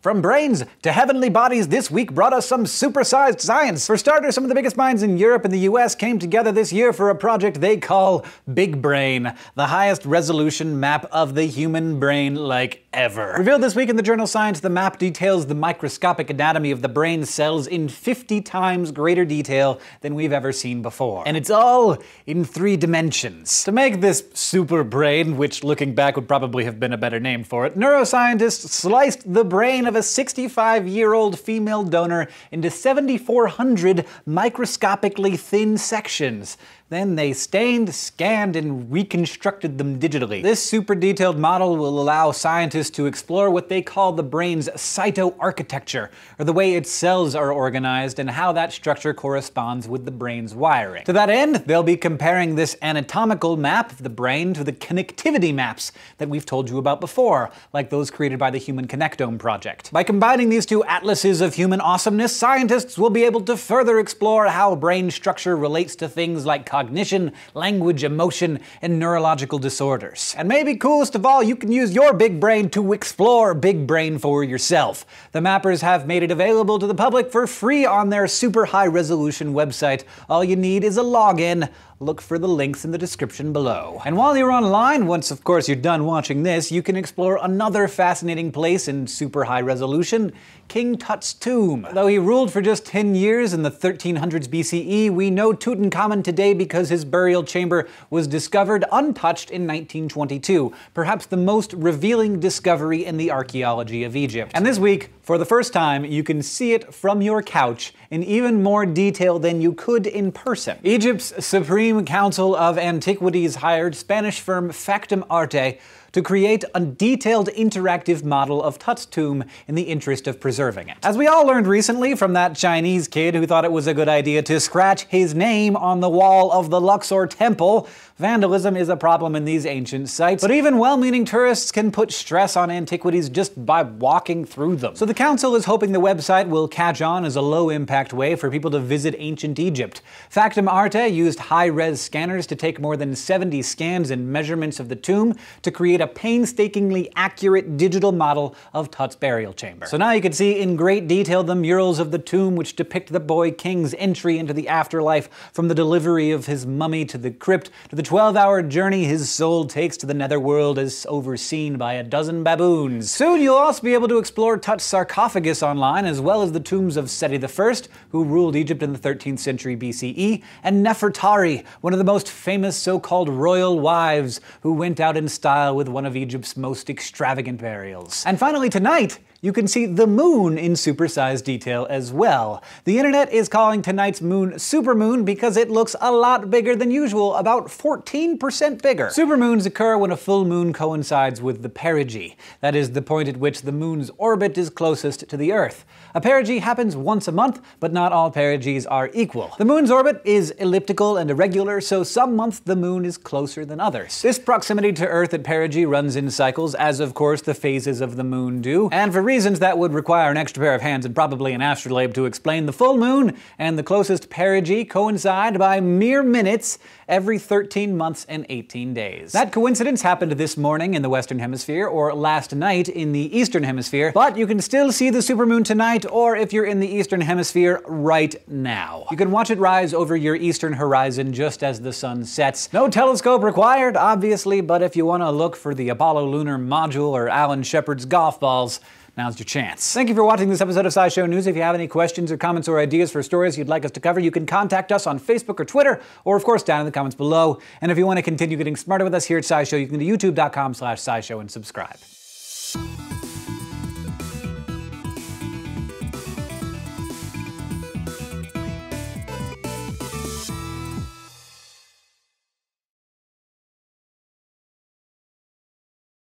From brains to heavenly bodies, this week brought us some supersized science. For starters, some of the biggest minds in Europe and the US came together this year for a project they call BigBrain, the highest resolution map of the human brain like ever. Revealed this week in the journal Science, the map details the microscopic anatomy of the brain cells in 50 times greater detail than we've ever seen before. And it's all in three dimensions. To make this super brain, which looking back would probably have been a better name for it, neuroscientists sliced the brain of a 65 year old female donor into 7,400 microscopically thin sections. Then they stained, scanned, and reconstructed them digitally. This super detailed model will allow scientists to explore what they call the brain's cytoarchitecture, or the way its cells are organized and how that structure corresponds with the brain's wiring. To that end, they'll be comparing this anatomical map of the brain to the connectivity maps that we've told you about before, like those created by the Human Connectome Project. By combining these two atlases of human awesomeness, scientists will be able to further explore how brain structure relates to things like cognition, language, emotion, and neurological disorders. And maybe coolest of all, you can use your big brain to explore BigBrain for yourself. The mappers have made it available to the public for free on their super high resolution website. All you need is a login look for the links in the description below. And while you're online, once of course you're done watching this, you can explore another fascinating place in super high resolution, King Tut's tomb. Though he ruled for just 10 years in the 1300s BCE, we know Tutankhamun today because his burial chamber was discovered untouched in 1922, perhaps the most revealing discovery in the archaeology of Egypt. And this week, for the first time, you can see it from your couch in even more detail than you could in person. Egypt's Supreme Council of Antiquities hired Spanish firm Factum Arte to create a detailed interactive model of Tut's tomb in the interest of preserving it. As we all learned recently from that Chinese kid who thought it was a good idea to scratch his name on the wall of the Luxor Temple, vandalism is a problem in these ancient sites, but even well-meaning tourists can put stress on antiquities just by walking through them. So the council is hoping the website will catch on as a low-impact way for people to visit ancient Egypt. Factum Arte used high-res scanners to take more than 70 scans and measurements of the tomb to create a painstakingly accurate digital model of Tut's burial chamber. So now you can see in great detail the murals of the tomb which depict the boy king's entry into the afterlife from the delivery of his mummy to the crypt to the 12-hour journey his soul takes to the netherworld as overseen by a dozen baboons. Soon you'll also be able to explore Tut's sarcophagus online as well as the tombs of Seti I, who ruled Egypt in the 13th century BCE, and Nefertari, one of the most famous so-called royal wives who went out in style with one of Egypt's most extravagant burials. And finally tonight, you can see the moon in supersized detail as well. The internet is calling tonight's moon supermoon because it looks a lot bigger than usual, about 14% bigger. Supermoons occur when a full moon coincides with the perigee, that is the point at which the moon's orbit is closest to the Earth. A perigee happens once a month, but not all perigees are equal. The moon's orbit is elliptical and irregular, so some months the moon is closer than others. This proximity to Earth at perigee runs in cycles, as of course the phases of the moon do, and for reasons that would require an extra pair of hands and probably an astrolabe to explain, the full moon and the closest perigee coincide by mere minutes every 13 months and 18 days. That coincidence happened this morning in the Western Hemisphere, or last night in the Eastern Hemisphere, but you can still see the supermoon tonight, or if you're in the Eastern Hemisphere, right now. You can watch it rise over your eastern horizon just as the sun sets. No telescope required, obviously, but if you want to look for the Apollo lunar module or Alan Shepard's golf balls, now's your chance. Thank you for watching this episode of SciShow News. If you have any questions or comments or ideas for stories you'd like us to cover, you can contact us on Facebook or Twitter, or of course down in the comments below. And if you want to continue getting smarter with us here at SciShow, you can go to youtube.com slash SciShow and subscribe.